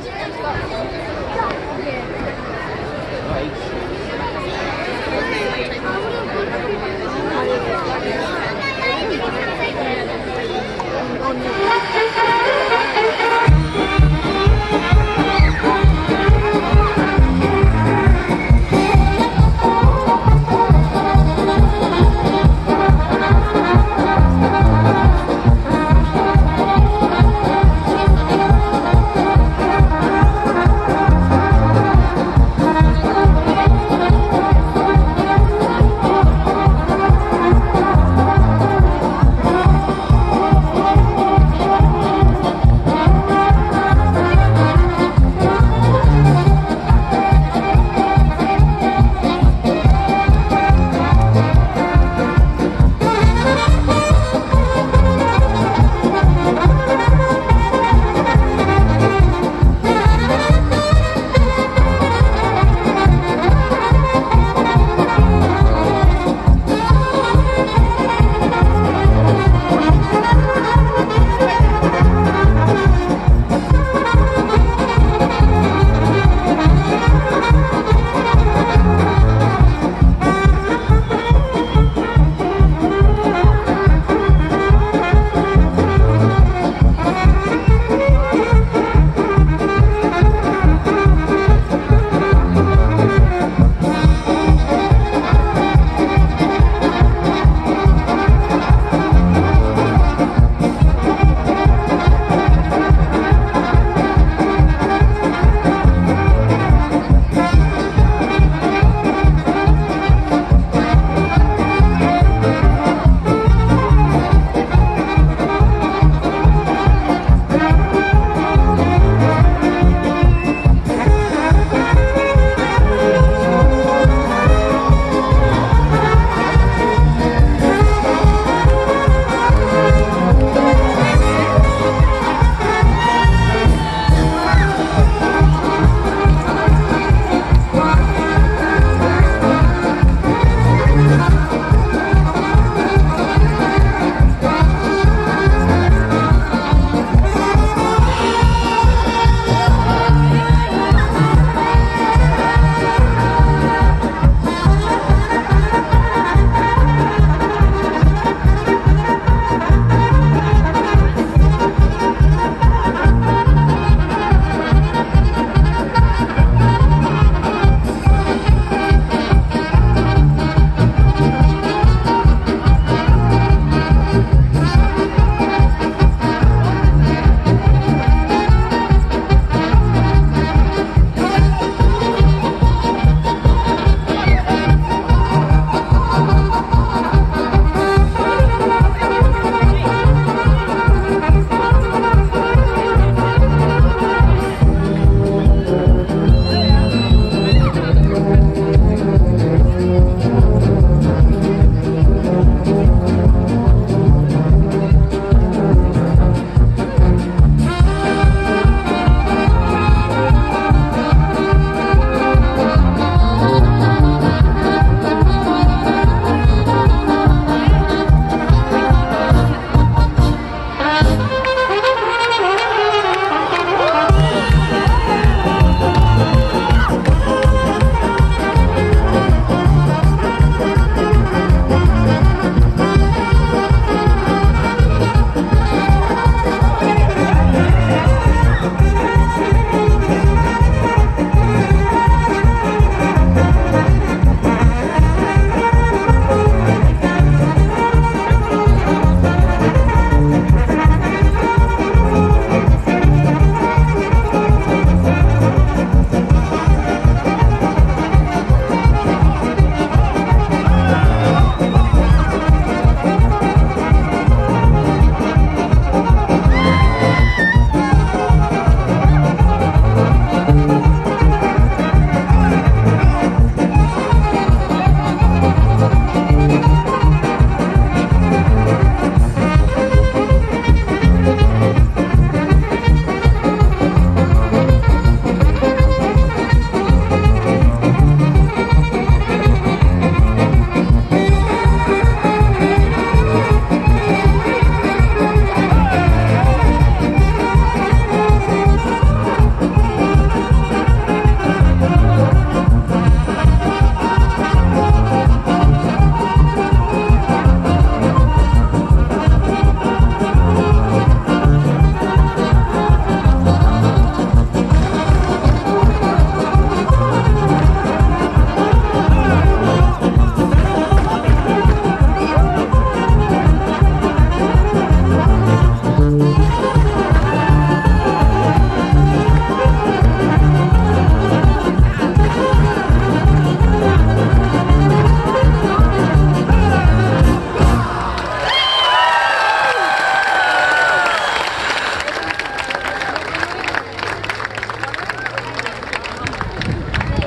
今这个大风就。